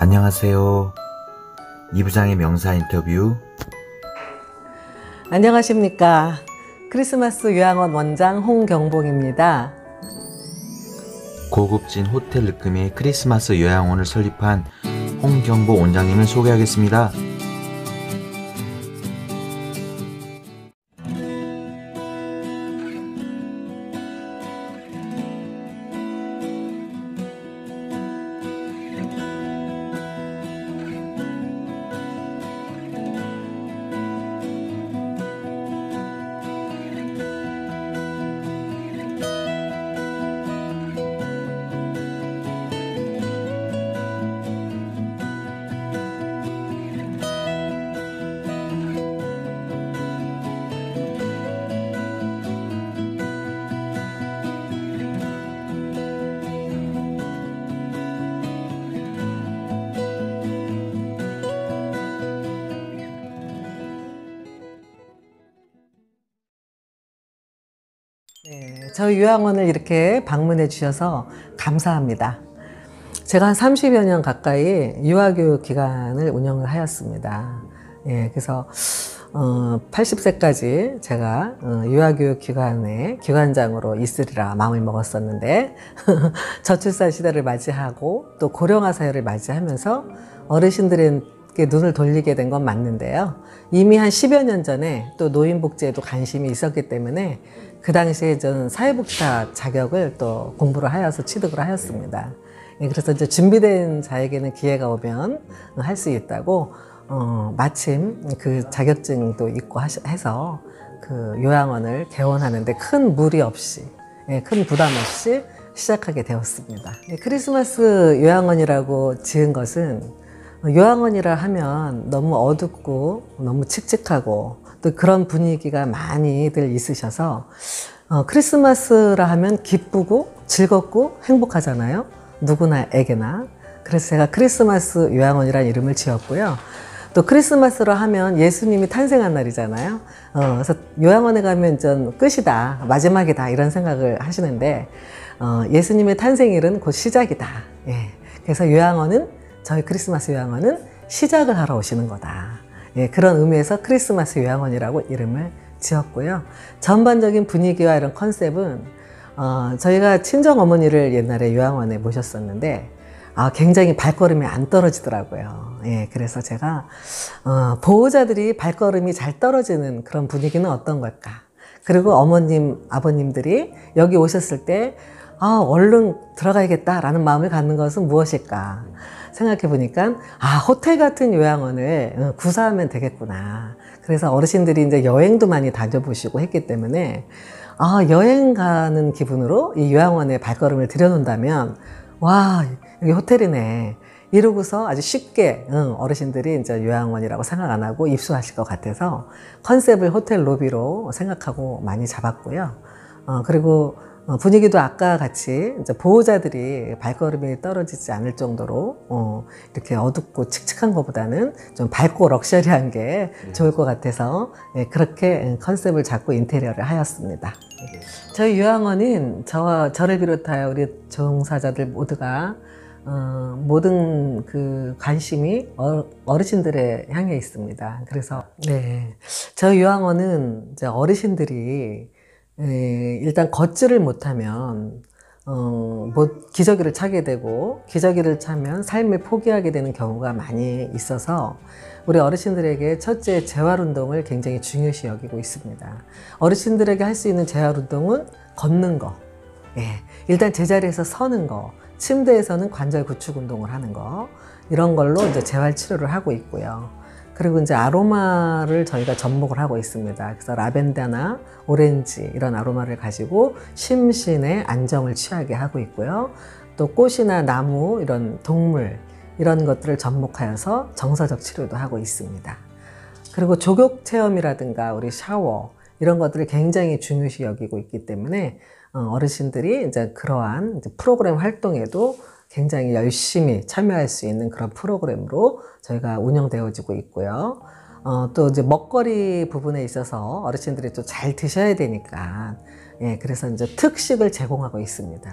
안녕하세요. 이부장의 명사 인터뷰. 안녕하십니까. 크리스마스 요양원 원장 홍경봉입니다. 고급진 호텔 느낌의 크리스마스 요양원을 설립한 홍경보 원장님을 소개하겠습니다. 네, 저희 요양원을 이렇게 방문해 주셔서 감사합니다. 제가 한 30여 년 가까이 유아교육 기관을 운영을 하였습니다. 예, 그래서 어, 80세까지 제가 어, 유아교육 기관의 기관장으로 있으리라 마음을 먹었었는데 저출산 시대를 맞이하고 또 고령화 사회를 맞이하면서 어르신들에게 눈을 돌리게 된 건 맞는데요. 이미 한 10여 년 전에 또 노인복지에도 관심이 있었기 때문에 그 당시에 저는 사회복지사 자격을 또 공부를 하여서 취득을 하였습니다. 예, 그래서 이제 준비된 자에게는 기회가 오면 할 수 있다고 어, 마침 그 자격증도 있고 하시, 해서 그 요양원을 개원하는데 큰 무리 없이 예, 큰 부담 없이 시작하게 되었습니다. 예, 크리스마스 요양원이라고 지은 것은 요양원이라 하면 너무 어둡고 너무 칙칙하고 또 그런 분위기가 많이들 있으셔서 어, 크리스마스라 하면 기쁘고 즐겁고 행복하잖아요. 누구나에게나. 그래서 제가 크리스마스 요양원이라는 이름을 지었고요. 또 크리스마스로 하면 예수님이 탄생한 날이잖아요. 어, 그래서 요양원에 가면 전 끝이다, 마지막이다 이런 생각을 하시는데 어, 예수님의 탄생일은 곧 시작이다. 예. 그래서 요양원은 저희 크리스마스 요양원은 시작을 하러 오시는 거다. 예, 그런 의미에서 크리스마스 요양원이라고 이름을 지었고요. 전반적인 분위기와 이런 컨셉은 어, 저희가 친정 어머니를 옛날에 요양원에 모셨었는데 아, 굉장히 발걸음이 안 떨어지더라고요. 예, 그래서 제가 어, 보호자들이 발걸음이 잘 떨어지는 그런 분위기는 어떤 걸까? 그리고 어머님, 아버님들이 여기 오셨을 때 아, 얼른 들어가야겠다라는 마음을 갖는 것은 무엇일까? 생각해 보니까 아 호텔 같은 요양원을 어, 구사하면 되겠구나. 그래서 어르신들이 이제 여행도 많이 다녀보시고 했기 때문에 아 여행 가는 기분으로 이 요양원에 발걸음을 들여놓는다면 와 여기 호텔이네. 이러고서 아주 쉽게 어르신들이 이제 요양원이라고 생각 안 하고 입수하실 것 같아서 컨셉을 호텔 로비로 생각하고 많이 잡았고요. 어, 그리고 어, 분위기도 아까 같이 이제 보호자들이 발걸음이 떨어지지 않을 정도로 어, 이렇게 어둡고 칙칙한 것보다는 좀 밝고 럭셔리한 게 좋을 것 같아서 예, 그렇게 컨셉을 잡고 인테리어를 하였습니다. 저희 요양원은 저와 저를 비롯하여 우리 종사자들 모두가 어, 모든 그 관심이 어, 어르신들의 향해 있습니다. 그래서 네, 저희 요양원은 이제 어르신들이 에, 일단 걷지를 못하면 어, 뭐 기저귀를 차게 되고 기저귀를 차면 삶을 포기하게 되는 경우가 많이 있어서 우리 어르신들에게 첫째 재활 운동을 굉장히 중요시 여기고 있습니다. 어르신들에게 할 수 있는 재활 운동은 걷는 거, 예, 일단 제자리에서 서는 거, 침대에서는 관절 구축 운동을 하는 거 이런 걸로 이제 재활 치료를 하고 있고요. 그리고 이제 아로마를 저희가 접목을 하고 있습니다. 그래서 라벤더나 오렌지 이런 아로마를 가지고 심신의 안정을 취하게 하고 있고요. 또 꽃이나 나무 이런 동물 이런 것들을 접목하여서 정서적 치료도 하고 있습니다. 그리고 조격 체험이라든가 우리 샤워 이런 것들을 굉장히 중요시 여기고 있기 때문에 어, 어르신들이 이제 그러한 이제 프로그램 활동에도 굉장히 열심히 참여할 수 있는 그런 프로그램으로 저희가 운영되어지고 있고요. 어, 또 이제 먹거리 부분에 있어서 어르신들이 또 잘 드셔야 되니까, 예, 그래서 이제 특식을 제공하고 있습니다.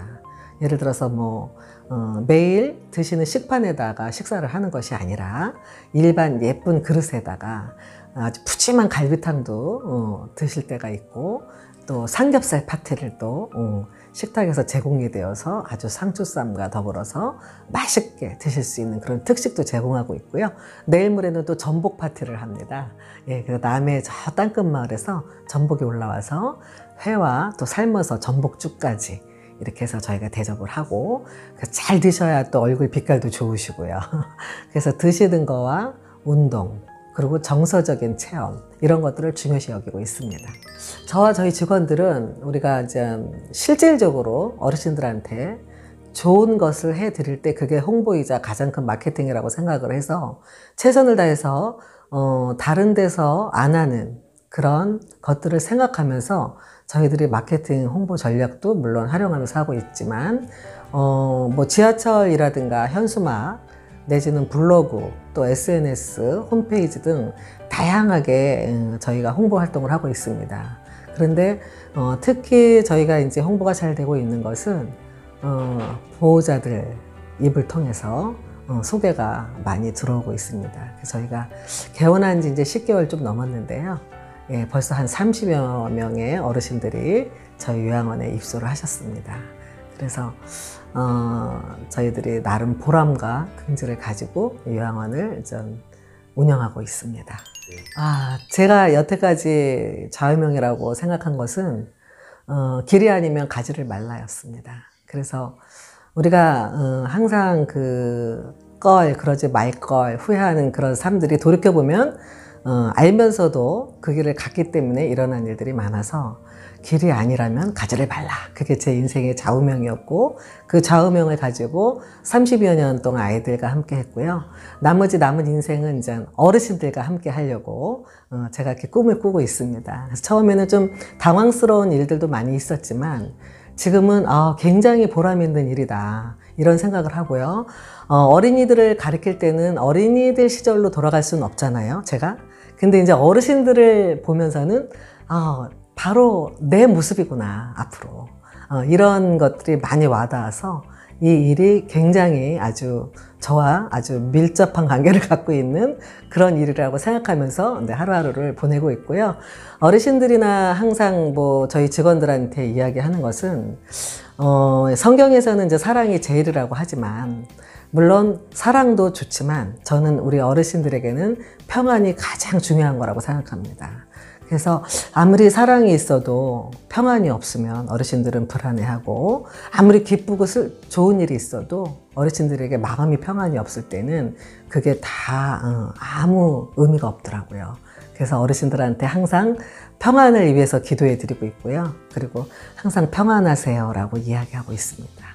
예를 들어서 뭐, 어, 매일 드시는 식판에다가 식사를 하는 것이 아니라 일반 예쁜 그릇에다가 아주 푸짐한 갈비탕도 어, 드실 때가 있고 또 삼겹살 파티를 또 어, 식탁에서 제공이 되어서 아주 상추쌈과 더불어서 맛있게 드실 수 있는 그런 특식도 제공하고 있고요. 내일 모레는 또 전복 파티를 합니다. 예, 그 남해 저 땅끝 마을에서 전복이 올라와서 회와 또 삶아서 전복죽까지 이렇게 해서 저희가 대접을 하고 그잘 드셔야 또 얼굴 빛깔도 좋으시고요. 그래서 드시는 거와 운동 그리고 정서적인 체험 이런 것들을 중요시 여기고 있습니다. 저와 저희 직원들은 우리가 이제 실질적으로 어르신들한테 좋은 것을 해 드릴 때 그게 홍보이자 가장 큰 마케팅이라고 생각을 해서 최선을 다해서 어, 다른 데서 안 하는 그런 것들을 생각하면서 저희들이 마케팅 홍보 전략도 물론 활용하면서 하고 있지만 어, 뭐 지하철이라든가 현수막 내지는 블로그 또 SNS 홈페이지 등 다양하게 음, 저희가 홍보 활동을 하고 있습니다. 그런데 어, 특히 저희가 이제 홍보가 잘 되고 있는 것은 어, 보호자들 입을 통해서 어, 소개가 많이 들어오고 있습니다. 저희가 개원한 지 이제 10개월 좀 넘었는데요. 예, 벌써 한 30여 명의 어르신들이 저희 요양원에 입소를 하셨습니다. 그래서 어, 저희들이 나름 보람과 긍지를 가지고 이 요양원을 좀 운영하고 있습니다. 아, 제가 여태까지 좌우명이라고 생각한 것은 어, 길이 아니면 가지를 말라였습니다. 그래서 우리가 어, 항상 그 걸, 그러지 말 걸 후회하는 그런 삶들이 돌이켜보면 어, 알면서도 그 길을 갔기 때문에 일어난 일들이 많아서 길이 아니라면 가지를 말라. 그게 제 인생의 좌우명이었고 그 좌우명을 가지고 30여 년 동안 아이들과 함께 했고요. 나머지 남은 인생은 이제 어르신들과 함께 하려고 어, 제가 이렇게 꿈을 꾸고 있습니다. 처음에는 좀 당황스러운 일들도 많이 있었지만 지금은 아, 굉장히 보람 있는 일이다. 이런 생각을 하고요. 어, 어린이들을 가르칠 때는 어린이들 시절로 돌아갈 수는 없잖아요. 제가. 근데 이제 어르신들을 보면서는 아, 바로 내 모습이구나, 앞으로. 어, 이런 것들이 많이 와닿아서 이 일이 굉장히 아주 저와 아주 밀접한 관계를 갖고 있는 그런 일이라고 생각하면서 네, 하루하루를 보내고 있고요. 어르신들이나 항상 뭐 저희 직원들한테 이야기하는 것은 어, 성경에서는 이제 사랑이 제일이라고 하지만 물론 사랑도 좋지만 저는 우리 어르신들에게는 평안이 가장 중요한 거라고 생각합니다. 그래서 아무리 사랑이 있어도 평안이 없으면 어르신들은 불안해하고 아무리 기쁘고 슬, 좋은 일이 있어도 어르신들에게 마음이 평안이 없을 때는 그게 다 어, 아무 의미가 없더라고요. 그래서 어르신들한테 항상 평안을 위해서 기도해 드리고 있고요. 그리고 항상 평안하세요라고 이야기하고 있습니다.